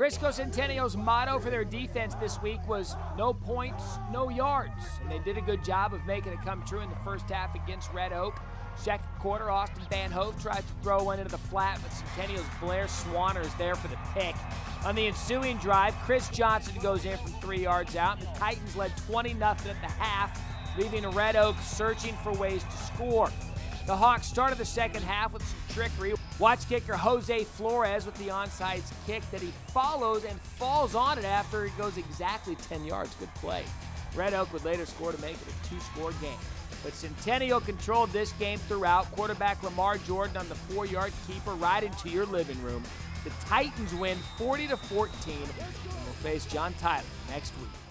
Frisco Centennial's motto for their defense this week was no points, no yards. And they did a good job of making it come true in the first half against Red Oak. Second quarter, Austin Van Hove tried to throw one into the flat, but Centennial's Blair Swanner is there for the pick. On the ensuing drive, Chris Johnson goes in from three yards out, the Titans led 20 0 at the half, leaving Red Oak searching for ways to score. The Hawks started the second half with some trickery. Watch kicker Jose Flores with the onside kick that he follows and falls on it after it goes exactly 10 yards. Good play. Red Oak would later score to make it a two score game. But Centennial controlled this game throughout. Quarterback Lamar Jordan on the four yard keeper right into your living room. The Titans win 40 to 14 and will face John Tyler next week.